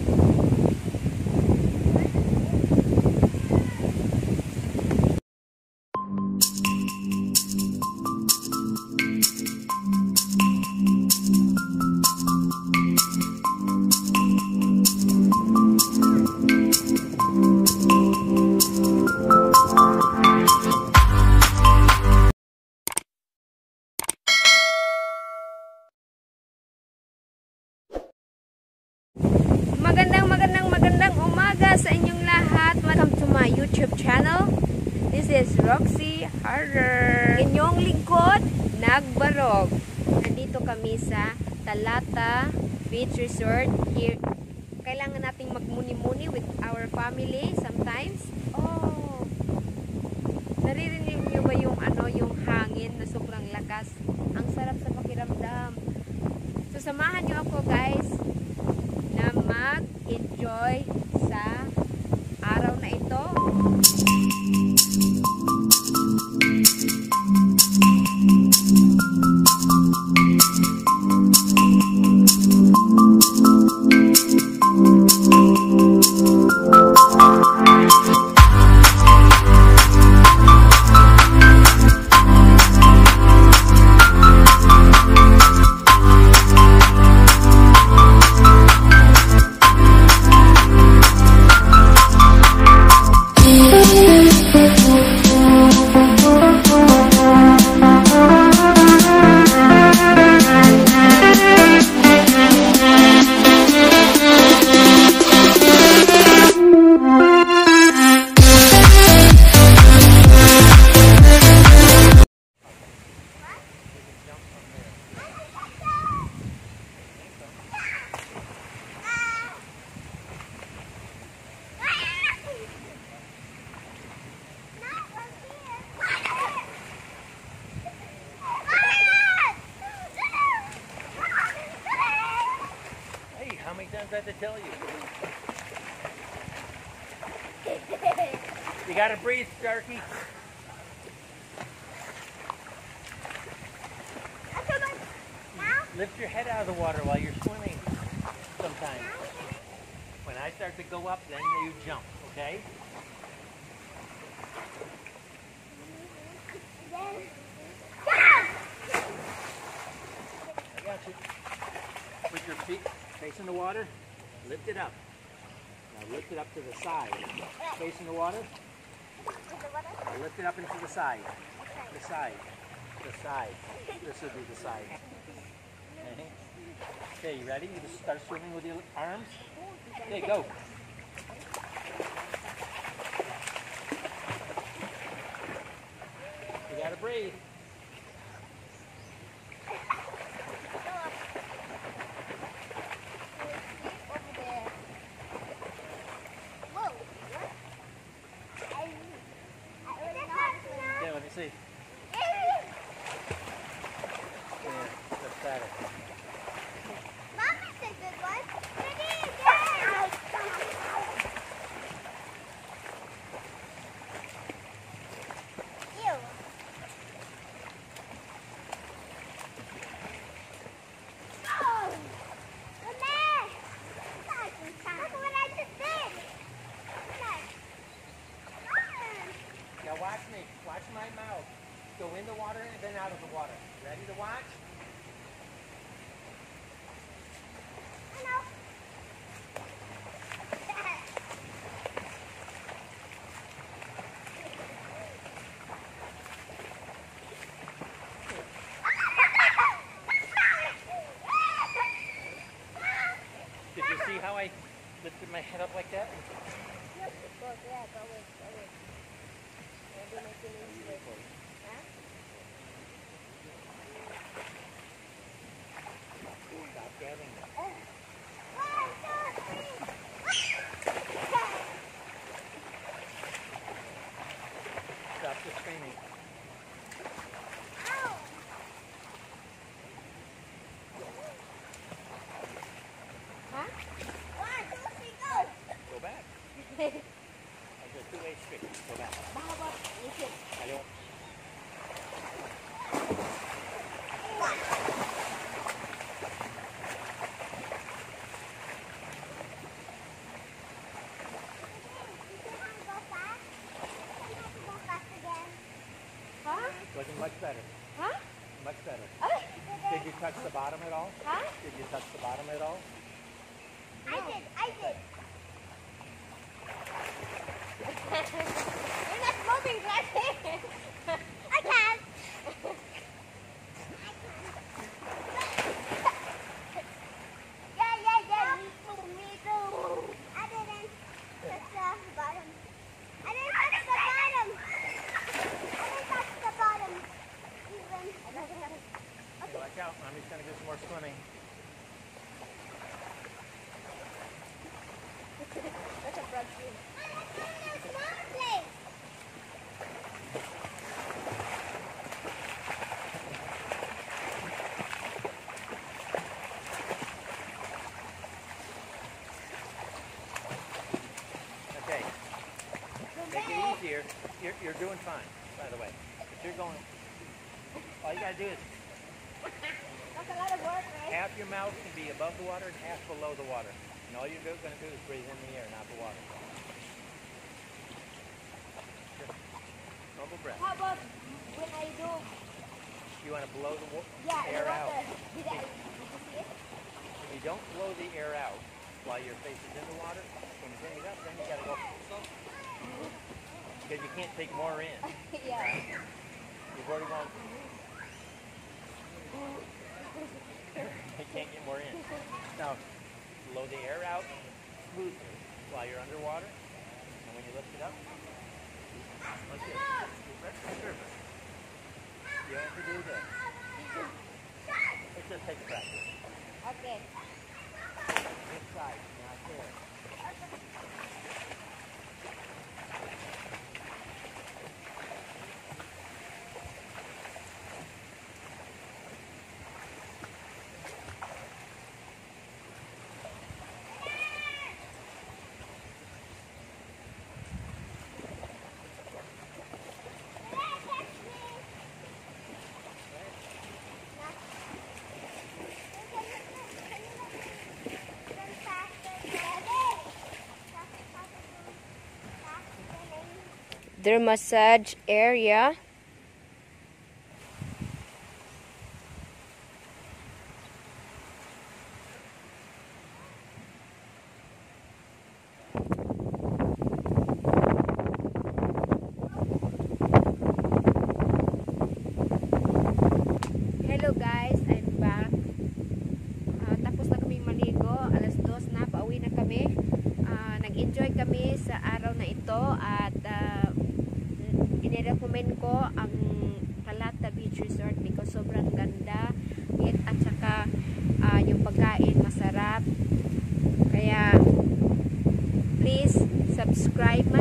Magandang Nagbarog. Nandito kami sa Talata Beach Resort. Here, kailangan nating magmuni-muni with our family sometimes. Oh, naririnig niyo ba yung ano, yung hangin na sobrang lakas? Ang sarap sa pakiramdam. So, samahan niyo ako guys to tell you? You gotta breathe, Starkey. Lift your head out of the water while you're swimming sometimes. When I start to go up, then you jump, okay? I got you. Put your feet facing the water, lift it up. Now lift it up to the side. Facing the water, now lift it up into the side. The side. The side. This would be the side. Okay, Okay, you ready? You just start swimming with your arms. Okay, go. You gotta breathe. Yeah, let me see. Yeah, that's better. Now watch me. Watch my mouth. Go in the water and then out of the water. Ready to watch? Did you see how I lifted my head up like that? Stop grabbing that. Stop the screaming. Go back. There's a two-way street. Go back. Kaliwa. Much better. Huh? Much better. Ah! Did you touch the bottom at all? Huh? Did you touch the bottom at all? I did, I did. You're not moving right I can. Yeah, yeah, yeah. Me too, me too. I didn't touch the bottom. I didn't touch the bottom. I didn't touch the bottom. Even. Okay. Watch out. Mommy's going to do some more swimming. That's a frog swim. There's more place. Okay. Easier. You're, you're doing fine, by the way. But you're going. All you got to do is That's a lot of work, right? half your mouth can be above the water and half below the water. And all you're going to do is breathe in the air, not the water. Normal breath. How about when I do, You want to blow the yeah, air out. water? Did I, did you see it? If you don't blow the air out while your face is in the water, when you bring it up, then you got to go. Because you can't take more in. yeah. You've already gone. you can't get more in. Now, blow the air out smoothly while you're underwater, and when you lift it up, like this. Right, right there. You have to do this. Let's just take a practice. Okay. This side, not there. Their massage area. Subscribe